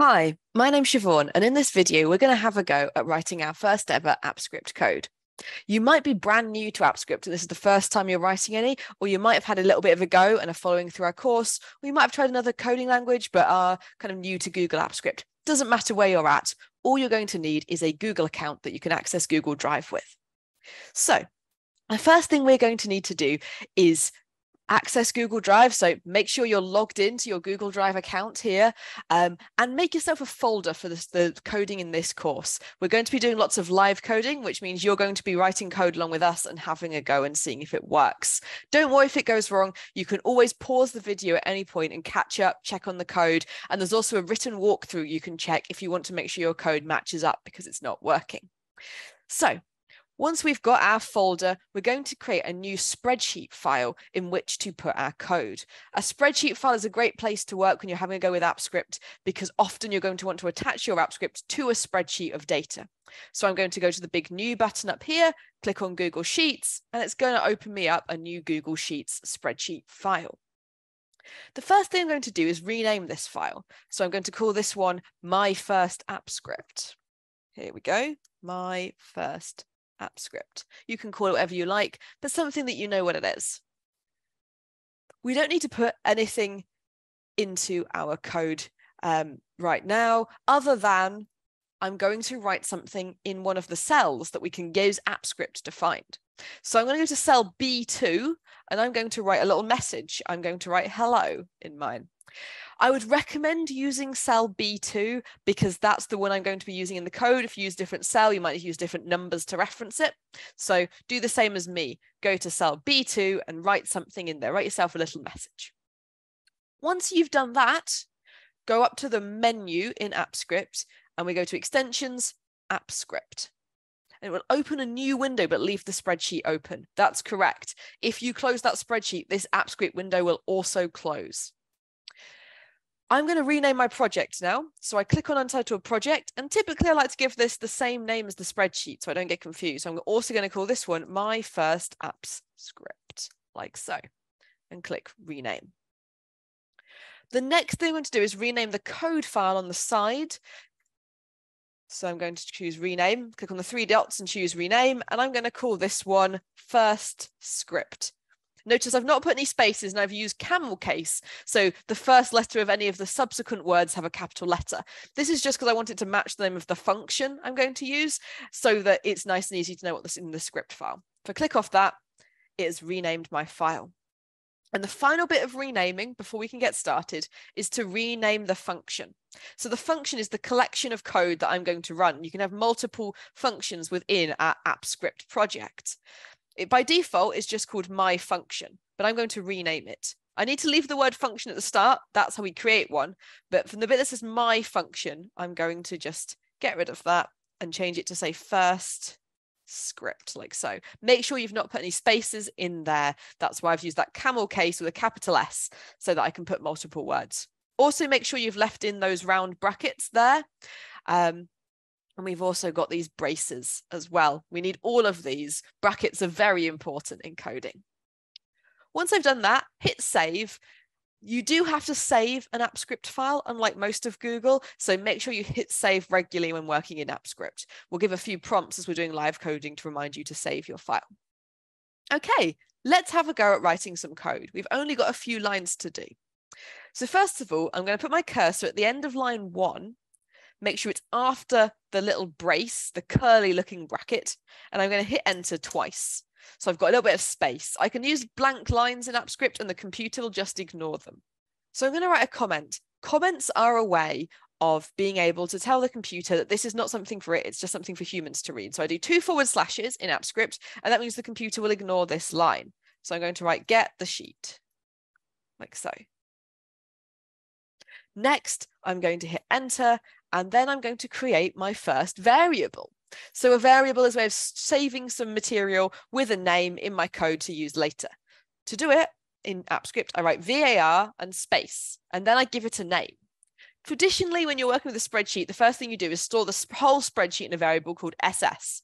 Hi, my name's Siobhan, and in this video, we're going to have a go at writing our first ever Apps Script code. You might be brand new to Apps Script and this is the first time you're writing any, or you might have had a little bit of a go and are following through our course, or you might have tried another coding language but are kind of new to Google Apps Script. Doesn't matter where you're at, all you're going to need is a Google account that you can access Google Drive with. So the first thing we're going to need to do is access Google Drive. So make sure you're logged into your Google Drive account here um, and make yourself a folder for this, the coding in this course. We're going to be doing lots of live coding, which means you're going to be writing code along with us and having a go and seeing if it works. Don't worry if it goes wrong. You can always pause the video at any point and catch up, check on the code. And there's also a written walkthrough you can check if you want to make sure your code matches up because it's not working. So once we've got our folder, we're going to create a new spreadsheet file in which to put our code. A spreadsheet file is a great place to work when you're having a go with Apps Script because often you're going to want to attach your Apps Script to a spreadsheet of data. So I'm going to go to the big new button up here, click on Google Sheets, and it's going to open me up a new Google Sheets spreadsheet file. The first thing I'm going to do is rename this file. So I'm going to call this one my first Apps Script. Here we go, my first Apps Script. You can call it whatever you like, but something that you know what it is. We don't need to put anything into our code um, right now, other than I'm going to write something in one of the cells that we can use Apps Script to find. So I'm going to go to cell B2 and I'm going to write a little message. I'm going to write hello in mine. I would recommend using cell B2 because that's the one I'm going to be using in the code. If you use different cell, you might use different numbers to reference it. So do the same as me. Go to cell B2 and write something in there. Write yourself a little message. Once you've done that, go up to the menu in Apps Script and we go to extensions, Apps Script. And it will open a new window, but leave the spreadsheet open. That's correct. If you close that spreadsheet, this Apps Script window will also close. I'm going to rename my project now. So I click on Untitled Project, and typically I like to give this the same name as the spreadsheet so I don't get confused. I'm also going to call this one My First Apps Script, like so, and click Rename. The next thing I'm going to do is rename the code file on the side. So I'm going to choose rename, click on the three dots and choose rename, and I'm going to call this one first script. Notice I've not put any spaces and I've used camel case. So the first letter of any of the subsequent words have a capital letter. This is just because I wanted to match the name of the function I'm going to use so that it's nice and easy to know what's in the script file. If I click off that, it has renamed my file. And the final bit of renaming before we can get started is to rename the function. So the function is the collection of code that I'm going to run. You can have multiple functions within our Apps Script project. It by default is just called my function, but I'm going to rename it. I need to leave the word function at the start. That's how we create one. But from the bit that says my function, I'm going to just get rid of that and change it to say first script like so. Make sure you've not put any spaces in there. That's why I've used that camel case with a capital S so that I can put multiple words. Also make sure you've left in those round brackets there. Um, and we've also got these braces as well. We need all of these. Brackets are very important in coding. Once I've done that, hit save. You do have to save an Apps Script file, unlike most of Google. So make sure you hit save regularly when working in Apps Script. We'll give a few prompts as we're doing live coding to remind you to save your file. Okay, let's have a go at writing some code. We've only got a few lines to do. So first of all, I'm going to put my cursor at the end of line one make sure it's after the little brace, the curly looking bracket, and I'm going to hit enter twice. So I've got a little bit of space. I can use blank lines in Apps Script and the computer will just ignore them. So I'm going to write a comment. Comments are a way of being able to tell the computer that this is not something for it, it's just something for humans to read. So I do two forward slashes in Apps Script, and that means the computer will ignore this line. So I'm going to write get the sheet, like so. Next, I'm going to hit enter, and then I'm going to create my first variable. So a variable is a way of saving some material with a name in my code to use later. To do it in Apps Script, I write var and space, and then I give it a name. Traditionally, when you're working with a spreadsheet, the first thing you do is store the whole spreadsheet in a variable called SS,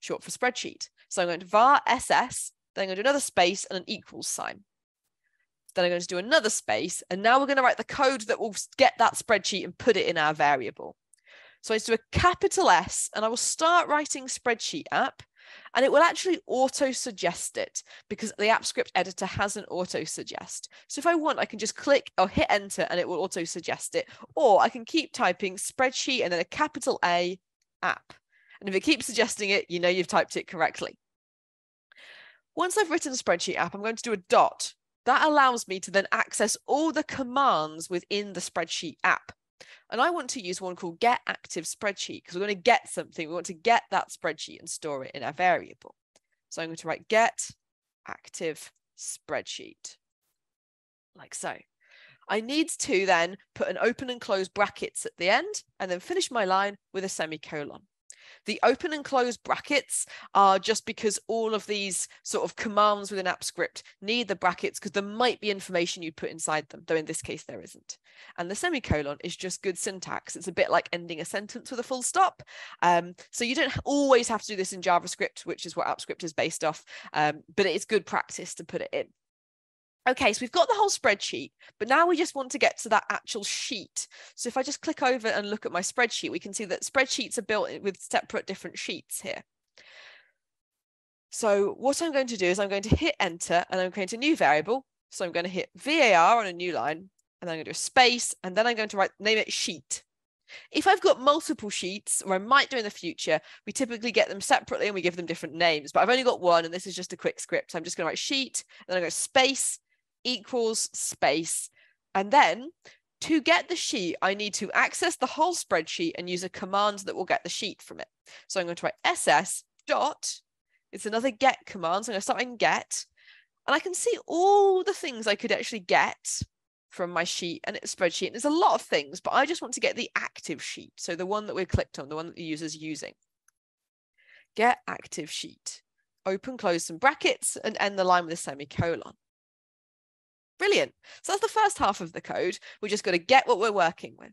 short for spreadsheet. So I'm going to var SS, then I'm going to do another space and an equals sign. Then I'm going to do another space. And now we're going to write the code that will get that spreadsheet and put it in our variable. So I do a capital S and I will start writing spreadsheet app and it will actually auto suggest it because the Apps Script editor has an auto suggest. So if I want, I can just click or hit enter and it will auto suggest it. Or I can keep typing spreadsheet and then a capital A app. And if it keeps suggesting it, you know you've typed it correctly. Once I've written spreadsheet app, I'm going to do a dot. That allows me to then access all the commands within the spreadsheet app. And I want to use one called get active spreadsheet because we're going to get something. We want to get that spreadsheet and store it in a variable. So I'm going to write get active spreadsheet like so. I need to then put an open and close brackets at the end and then finish my line with a semicolon. The open and close brackets are just because all of these sort of commands within Apps Script need the brackets because there might be information you put inside them, though in this case there isn't. And the semicolon is just good syntax. It's a bit like ending a sentence with a full stop. Um, so you don't always have to do this in JavaScript, which is what Apps Script is based off, um, but it is good practice to put it in. Okay, so we've got the whole spreadsheet, but now we just want to get to that actual sheet. So if I just click over and look at my spreadsheet, we can see that spreadsheets are built with separate different sheets here. So what I'm going to do is I'm going to hit enter and I'm creating a new variable. So I'm going to hit VAR on a new line and then I'm going to do a space and then I'm going to write name it sheet. If I've got multiple sheets, or I might do in the future, we typically get them separately and we give them different names. But I've only got one, and this is just a quick script. So I'm just going to write sheet, and then I go space, equals space. And then to get the sheet, I need to access the whole spreadsheet and use a command that will get the sheet from it. So I'm going to write ss dot, it's another get command. So I'm going to start in get, and I can see all the things I could actually get from my sheet and its spreadsheet. And there's a lot of things, but I just want to get the active sheet. So the one that we clicked on, the one that the user's using. Get active sheet. Open, close some brackets and end the line with a semicolon. Brilliant. So that's the first half of the code. We're just going to get what we're working with.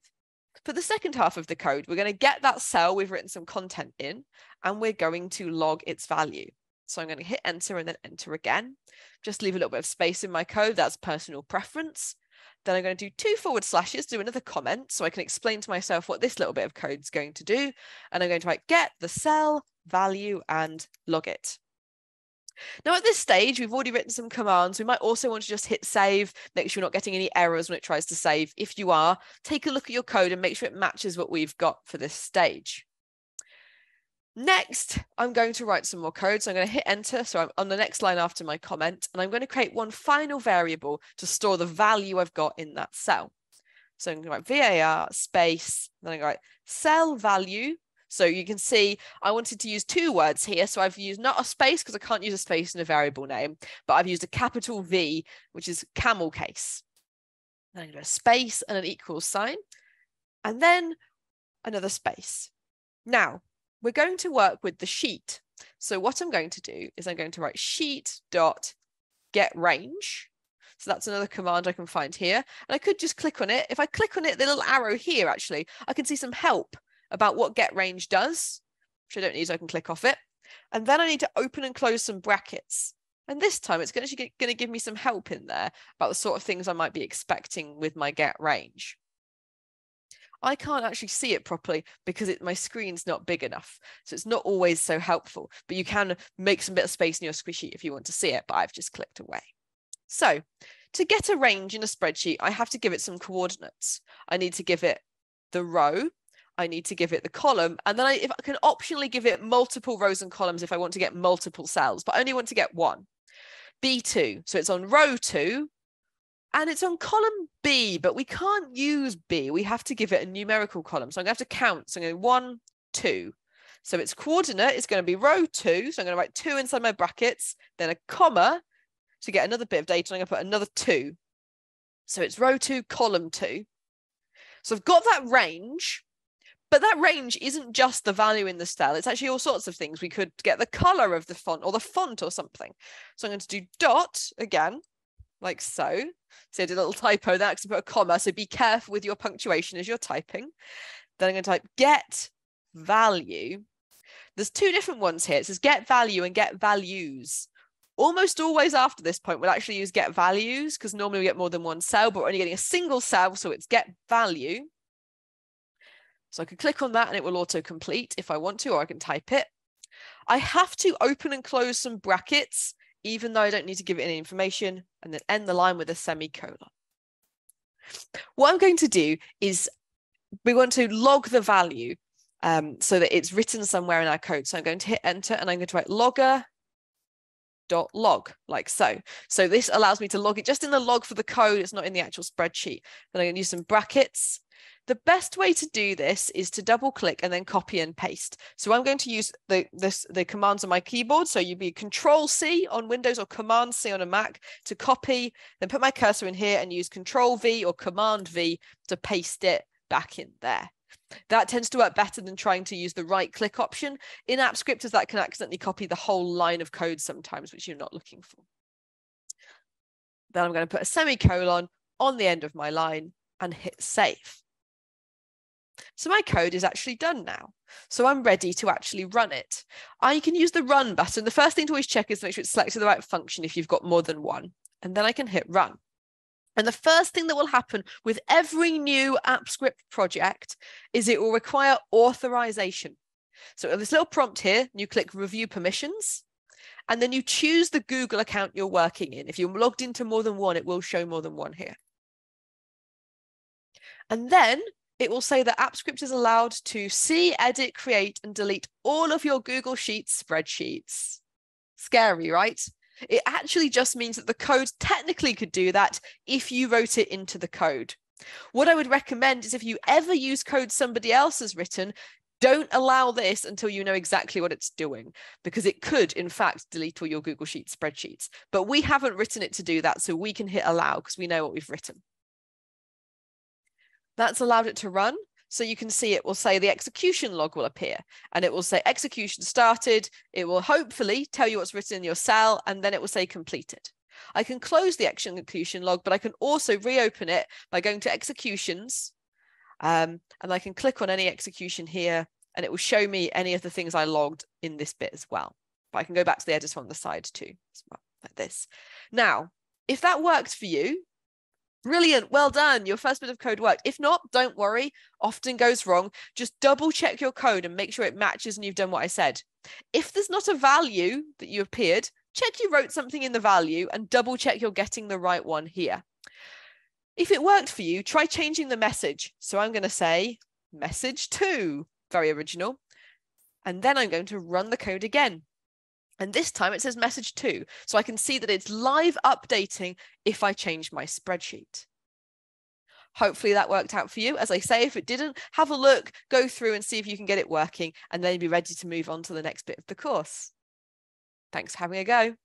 For the second half of the code, we're going to get that cell we've written some content in, and we're going to log its value. So I'm going to hit enter and then enter again. Just leave a little bit of space in my code. That's personal preference. Then I'm going to do two forward slashes, do another comment so I can explain to myself what this little bit of code is going to do. And I'm going to write get the cell value and log it. Now at this stage, we've already written some commands. We might also want to just hit save, make sure you're not getting any errors when it tries to save. If you are, take a look at your code and make sure it matches what we've got for this stage. Next, I'm going to write some more code. So I'm going to hit enter. So I'm on the next line after my comment, and I'm going to create one final variable to store the value I've got in that cell. So I'm going to write var space, then I'm going to write cell value so you can see I wanted to use two words here. So I've used not a space because I can't use a space in a variable name, but I've used a capital V, which is camel case. Then I'm going to space and an equals sign, and then another space. Now we're going to work with the sheet. So what I'm going to do is I'm going to write sheet dot get range. So that's another command I can find here. And I could just click on it. If I click on it, the little arrow here, actually, I can see some help about what get range does, which I don't need, so I can click off it. And then I need to open and close some brackets. And this time it's going to, going to give me some help in there about the sort of things I might be expecting with my get range. I can't actually see it properly because it, my screen's not big enough. So it's not always so helpful, but you can make some bit of space in your squishy if you want to see it, but I've just clicked away. So to get a range in a spreadsheet, I have to give it some coordinates. I need to give it the row I need to give it the column. And then I, if I can optionally give it multiple rows and columns if I want to get multiple cells, but I only want to get one. B2, so it's on row two and it's on column B, but we can't use B. We have to give it a numerical column. So I'm going to have to count. So I'm going to one, two. So its coordinate is going to be row two. So I'm going to write two inside my brackets, then a comma to get another bit of data. I'm going to put another two. So it's row two, column two. So I've got that range. But that range isn't just the value in the cell, it's actually all sorts of things. We could get the color of the font or the font or something. So I'm going to do dot again, like so. So I did a little typo there because I put a comma. So be careful with your punctuation as you're typing. Then I'm going to type get value. There's two different ones here. It says get value and get values. Almost always after this point, we'll actually use get values because normally we get more than one cell, but we're only getting a single cell. So it's get value. So I can click on that and it will auto complete if I want to, or I can type it. I have to open and close some brackets, even though I don't need to give it any information, and then end the line with a semicolon. What I'm going to do is we want to log the value um, so that it's written somewhere in our code. So I'm going to hit enter and I'm going to write logger dot log like so. So this allows me to log it just in the log for the code. It's not in the actual spreadsheet. Then I'm going to use some brackets. The best way to do this is to double click and then copy and paste. So I'm going to use the, this, the commands on my keyboard. So you'd be control C on Windows or command C on a Mac to copy, then put my cursor in here and use control V or command V to paste it back in there. That tends to work better than trying to use the right click option. In app scripters, that can accidentally copy the whole line of code sometimes, which you're not looking for. Then I'm going to put a semicolon on the end of my line and hit save. So my code is actually done now. So I'm ready to actually run it. I can use the run button. The first thing to always check is to make sure it's selected the right function if you've got more than one. And then I can hit run. And the first thing that will happen with every new Apps Script project is it will require authorization. So this little prompt here, you click review permissions, and then you choose the Google account you're working in. If you're logged into more than one, it will show more than one here. And then it will say that Apps Script is allowed to see, edit, create, and delete all of your Google Sheets spreadsheets. Scary, right? It actually just means that the code technically could do that if you wrote it into the code. What I would recommend is if you ever use code somebody else has written, don't allow this until you know exactly what it's doing, because it could, in fact, delete all your Google Sheets spreadsheets. But we haven't written it to do that, so we can hit allow because we know what we've written. That's allowed it to run. So you can see it will say the execution log will appear and it will say execution started. It will hopefully tell you what's written in your cell and then it will say completed. I can close the execution log, but I can also reopen it by going to executions um, and I can click on any execution here and it will show me any of the things I logged in this bit as well. But I can go back to the editor on the side too, like this. Now, if that worked for you, Brilliant. Well done. Your first bit of code worked. If not, don't worry. Often goes wrong. Just double check your code and make sure it matches and you've done what I said. If there's not a value that you appeared, check you wrote something in the value and double check you're getting the right one here. If it worked for you, try changing the message. So I'm going to say message two, very original. And then I'm going to run the code again. And this time it says message two. So I can see that it's live updating if I change my spreadsheet. Hopefully that worked out for you. As I say, if it didn't, have a look, go through and see if you can get it working, and then be ready to move on to the next bit of the course. Thanks for having a go.